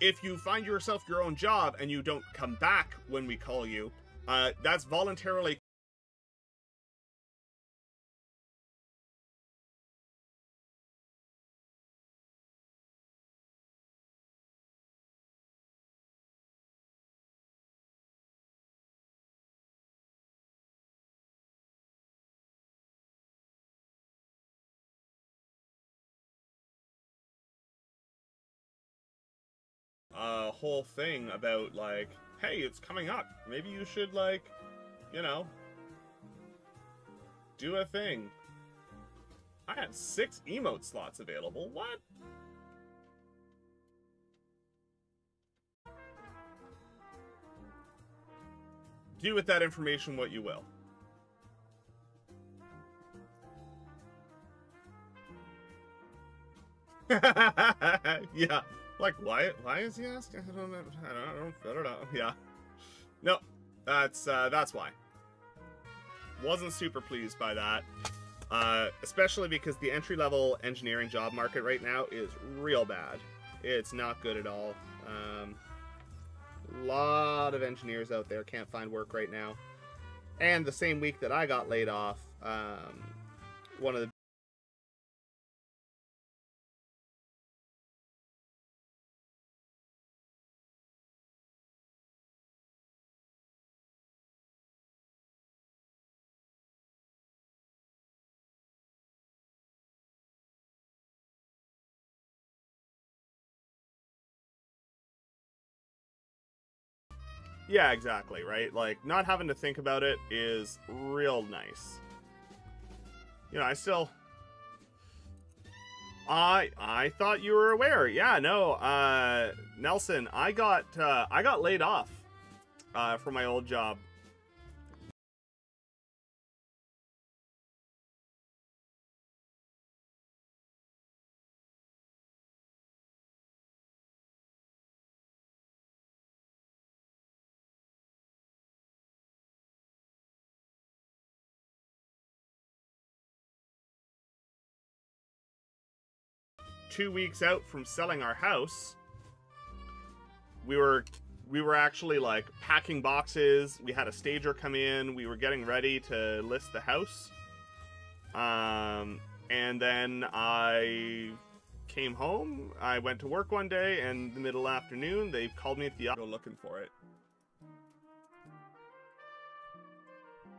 if you find yourself your own job and you don't come back when we call you, uh, that's voluntarily a whole thing about like, hey, it's coming up. Maybe you should like, you know, do a thing. I had six emote slots available. What? Do with that information what you will. yeah. Like, why? Why is he asking? I don't know. I don't, I don't, I don't know. Yeah. No, that's uh, that's why. Wasn't super pleased by that. Uh, especially because the entry level engineering job market right now is real bad. It's not good at all. Um, a lot of engineers out there can't find work right now. And the same week that I got laid off, um, one of the Yeah, exactly, right? Like, not having to think about it is real nice. You know, I still... I I thought you were aware. Yeah, no, uh, Nelson, I got, uh, I got laid off, uh, from my old job two weeks out from selling our house, we were we were actually like packing boxes. We had a stager come in. We were getting ready to list the house. Um, and then I came home. I went to work one day, and the middle afternoon, they called me at the office looking for it.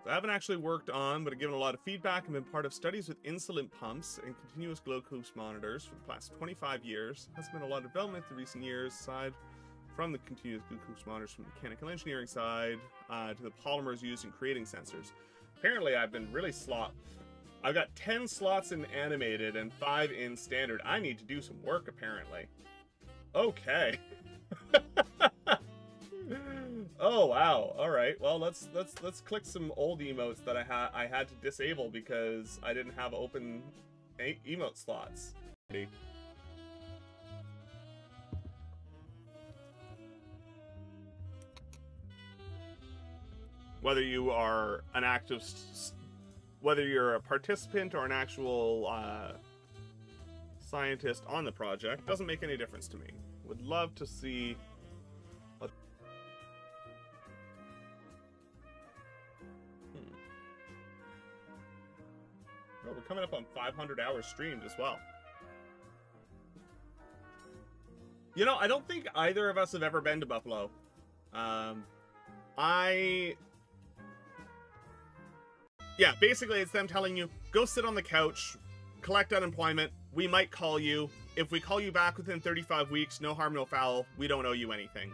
I haven't actually worked on, but I've given a lot of feedback and been part of studies with insulin pumps and continuous glucose monitors for the past 25 years. Has been a lot of development in recent years, aside from the continuous glucose monitors from the mechanical engineering side uh, to the polymers used in creating sensors. Apparently, I've been really slot. I've got 10 slots in animated and 5 in standard. I need to do some work, apparently. Okay. Oh wow! All right. Well, let's let's let's click some old emotes that I had I had to disable because I didn't have open emote slots. Whether you are an active, whether you're a participant or an actual uh, scientist on the project, doesn't make any difference to me. Would love to see coming up on 500 hours streamed as well. You know, I don't think either of us have ever been to Buffalo. Um, I... Yeah, basically it's them telling you, go sit on the couch, collect unemployment, we might call you. If we call you back within 35 weeks, no harm, no foul, we don't owe you anything.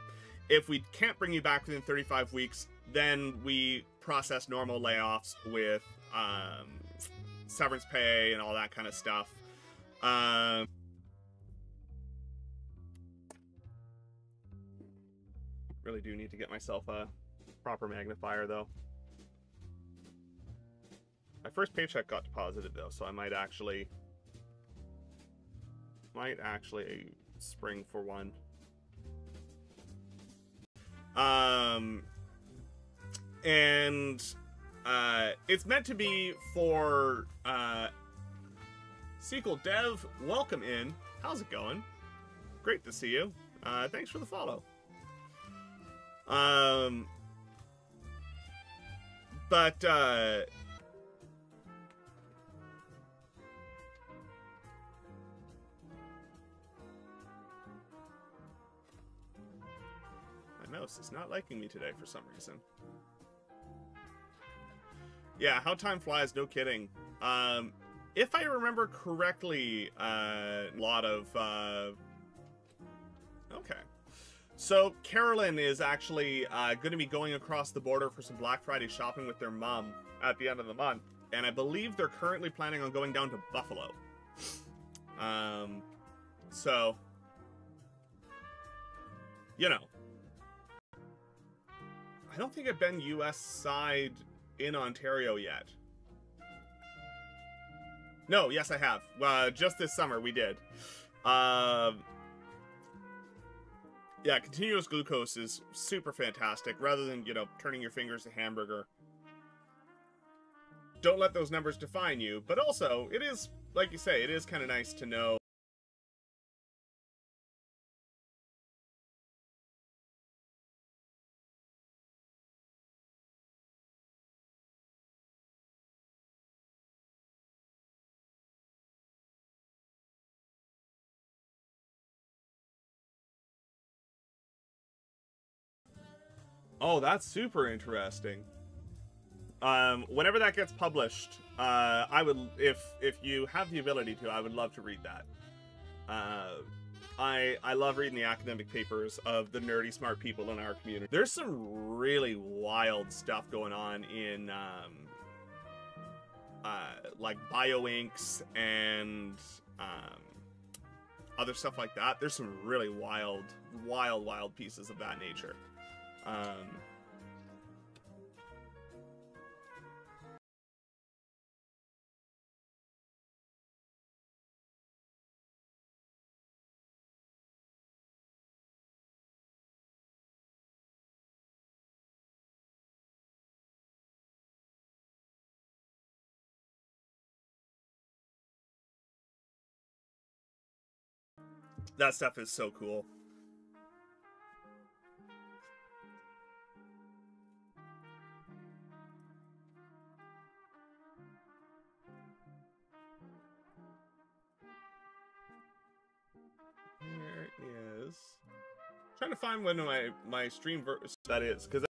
If we can't bring you back within 35 weeks, then we process normal layoffs with um, severance pay and all that kind of stuff. Um, really do need to get myself a proper magnifier though. My first paycheck got deposited though, so I might actually might actually spring for one. Um and uh, it's meant to be for uh, sequel dev. Welcome in. How's it going? Great to see you. Uh, thanks for the follow. Um, but uh, my mouse is not liking me today for some reason. Yeah, how time flies, no kidding. Um, if I remember correctly, uh, a lot of uh, okay. So Carolyn is actually uh, going to be going across the border for some Black Friday shopping with their mom at the end of the month, and I believe they're currently planning on going down to Buffalo. Um, so you know, I don't think I've been U.S. side in Ontario yet. No, yes, I have. Uh, just this summer we did. Uh, yeah, continuous glucose is super fantastic. Rather than, you know, turning your fingers to hamburger. Don't let those numbers define you. But also, it is, like you say, it is kind of nice to know Oh, that's super interesting. Um, whenever that gets published, uh, I would, if if you have the ability to, I would love to read that. Uh, I I love reading the academic papers of the nerdy smart people in our community. There's some really wild stuff going on in um, uh, like bioinks and um, other stuff like that. There's some really wild, wild, wild pieces of that nature. Um, that stuff is so cool. Is. trying to find when my my stream verse that is because.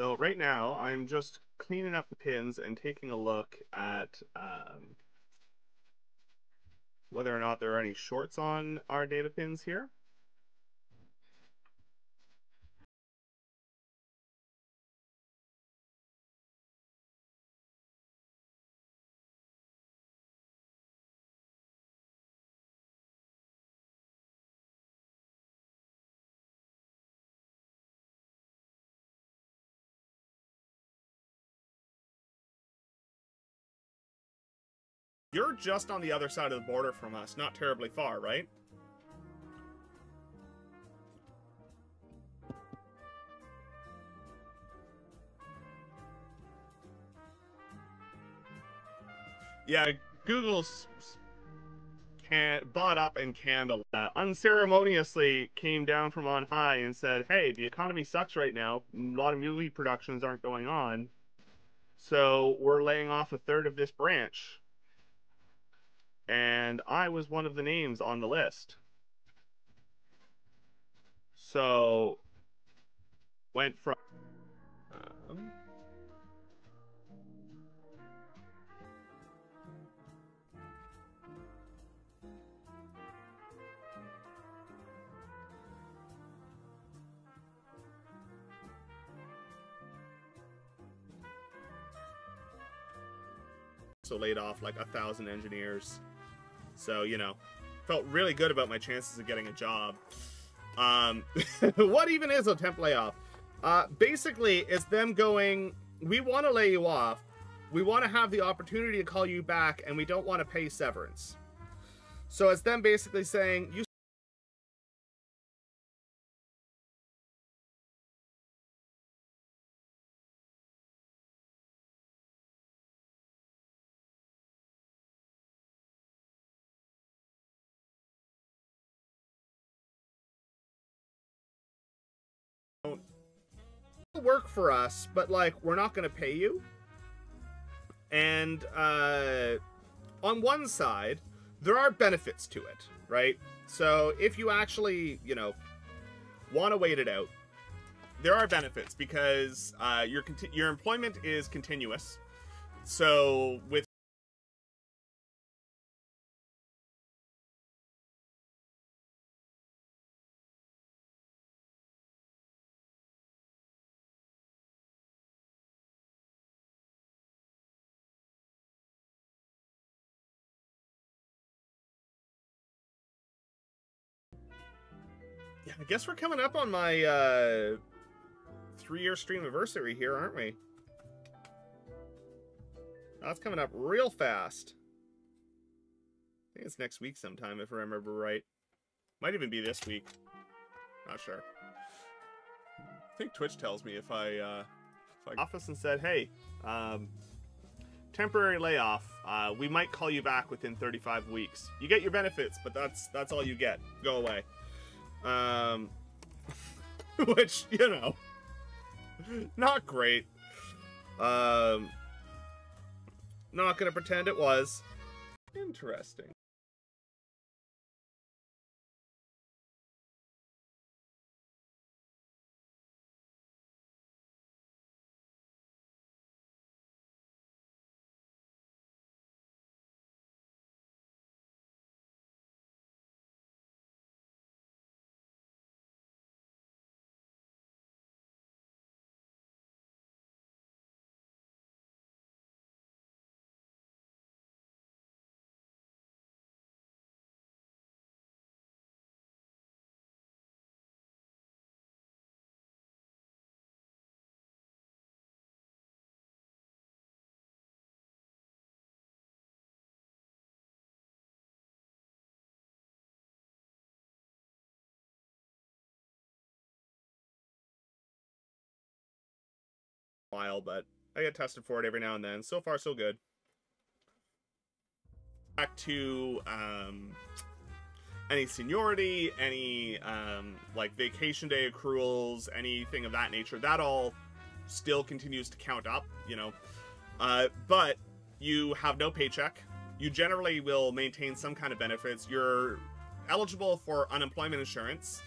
So right now, I'm just cleaning up the pins and taking a look at um, whether or not there are any shorts on our data pins here. You're just on the other side of the border from us, not terribly far, right? Yeah, Google's can bought up and candle uh, unceremoniously came down from on high and said, "Hey, the economy sucks right now. A lot of movie productions aren't going on, so we're laying off a third of this branch." And I was one of the names on the list. So went from um, so laid off like a thousand engineers so, you know, felt really good about my chances of getting a job. Um, what even is a temp layoff? Uh, basically, it's them going, we want to lay you off. We want to have the opportunity to call you back, and we don't want to pay severance. So it's them basically saying, you work for us, but like we're not going to pay you. And uh, on one side, there are benefits to it, right? So if you actually, you know, want to wait it out, there are benefits because uh, your your employment is continuous. So with I guess we're coming up on my uh, three-year stream anniversary here, aren't we? That's coming up real fast. I think it's next week sometime, if I remember right. Might even be this week. Not sure. I think Twitch tells me if I, uh, if I office and said, "Hey, um, temporary layoff. Uh, we might call you back within 35 weeks. You get your benefits, but that's that's all you get. Go away." Um, which you know, not great. Um, not gonna pretend it was. Interesting. While, but I get tested for it every now and then. So far, so good. Back to um, any seniority, any um, like vacation day accruals, anything of that nature. That all still continues to count up, you know. Uh, but you have no paycheck. You generally will maintain some kind of benefits. You're eligible for unemployment insurance.